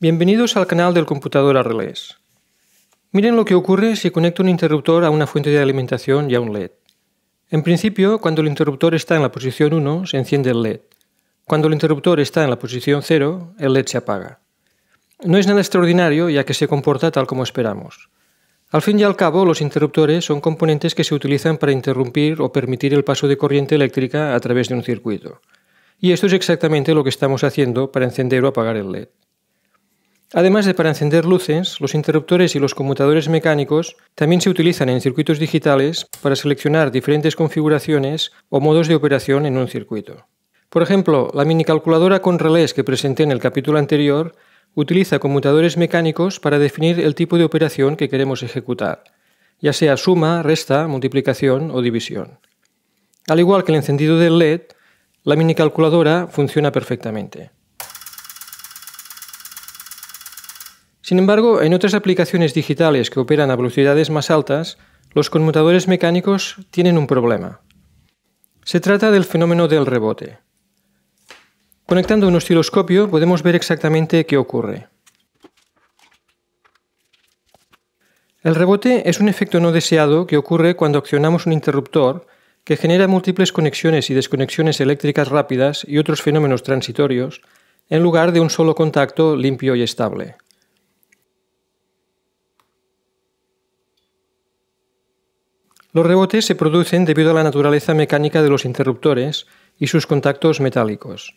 Bienvenidos al canal del computador a relés. Miren lo que ocurre si conecto un interruptor a una fuente de alimentación y a un LED. En principio, cuando el interruptor está en la posición 1, se enciende el LED. Cuando el interruptor está en la posición 0, el LED se apaga. No es nada extraordinario ya que se comporta tal como esperamos. Al fin y al cabo, los interruptores son componentes que se utilizan para interrumpir o permitir el paso de corriente eléctrica a través de un circuito. Y esto es exactamente lo que estamos haciendo para encender o apagar el LED. Además de para encender luces, los interruptores y los conmutadores mecánicos también se utilizan en circuitos digitales para seleccionar diferentes configuraciones o modos de operación en un circuito. Por ejemplo, la mini calculadora con relés que presenté en el capítulo anterior utiliza conmutadores mecánicos para definir el tipo de operación que queremos ejecutar, ya sea suma, resta, multiplicación o división. Al igual que el encendido del LED, la mini calculadora funciona perfectamente. Sin embargo, en otras aplicaciones digitales que operan a velocidades más altas, los conmutadores mecánicos tienen un problema. Se trata del fenómeno del rebote. Conectando un osciloscopio podemos ver exactamente qué ocurre. El rebote es un efecto no deseado que ocurre cuando accionamos un interruptor que genera múltiples conexiones y desconexiones eléctricas rápidas y otros fenómenos transitorios en lugar de un solo contacto limpio y estable. Los rebotes se producen debido a la naturaleza mecánica de los interruptores y sus contactos metálicos.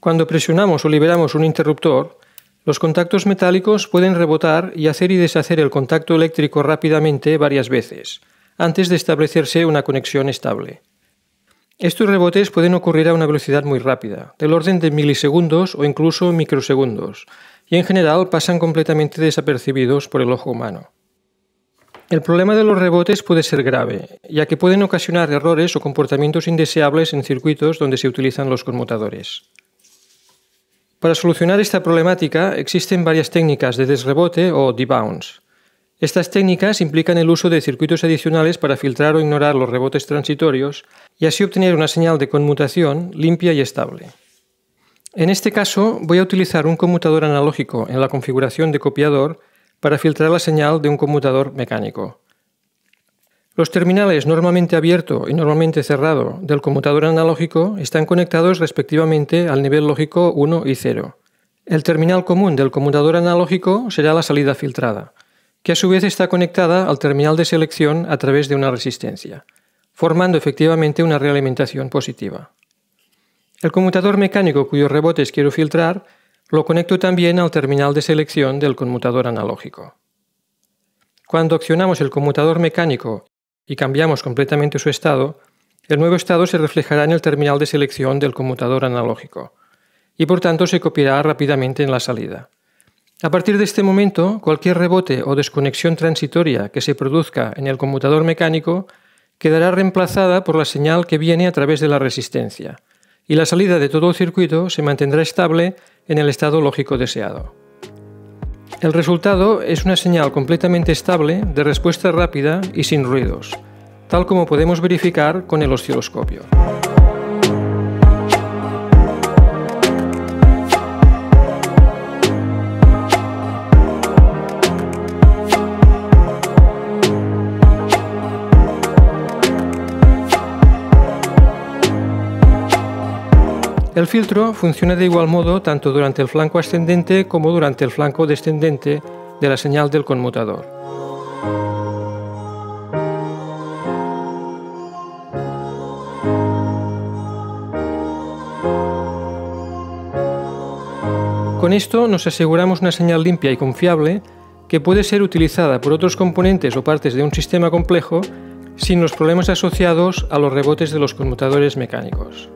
Cuando presionamos o liberamos un interruptor, los contactos metálicos pueden rebotar y hacer y deshacer el contacto eléctrico rápidamente varias veces, antes de establecerse una conexión estable. Estos rebotes pueden ocurrir a una velocidad muy rápida, del orden de milisegundos o incluso microsegundos, y en general pasan completamente desapercibidos por el ojo humano. El problema de los rebotes puede ser grave, ya que pueden ocasionar errores o comportamientos indeseables en circuitos donde se utilizan los conmutadores. Para solucionar esta problemática existen varias técnicas de desrebote o debounce. Estas técnicas implican el uso de circuitos adicionales para filtrar o ignorar los rebotes transitorios y así obtener una señal de conmutación limpia y estable. En este caso voy a utilizar un conmutador analógico en la configuración de copiador para filtrar la señal de un conmutador mecánico. Los terminales normalmente abierto y normalmente cerrado del conmutador analógico están conectados respectivamente al nivel lógico 1 y 0. El terminal común del conmutador analógico será la salida filtrada, que a su vez está conectada al terminal de selección a través de una resistencia, formando efectivamente una realimentación positiva. El conmutador mecánico cuyos rebotes quiero filtrar lo conecto también al terminal de selección del conmutador analógico. Cuando accionamos el conmutador mecánico y cambiamos completamente su estado, el nuevo estado se reflejará en el terminal de selección del conmutador analógico y por tanto se copiará rápidamente en la salida. A partir de este momento, cualquier rebote o desconexión transitoria que se produzca en el conmutador mecánico quedará reemplazada por la señal que viene a través de la resistencia, y la salida de todo el circuito se mantendrá estable en el estado lógico deseado. El resultado es una señal completamente estable de respuesta rápida y sin ruidos, tal como podemos verificar con el osciloscopio. El filtro funciona de igual modo tanto durante el flanco ascendente como durante el flanco descendente de la señal del conmutador. Con esto nos aseguramos una señal limpia y confiable que puede ser utilizada por otros componentes o partes de un sistema complejo sin los problemas asociados a los rebotes de los conmutadores mecánicos.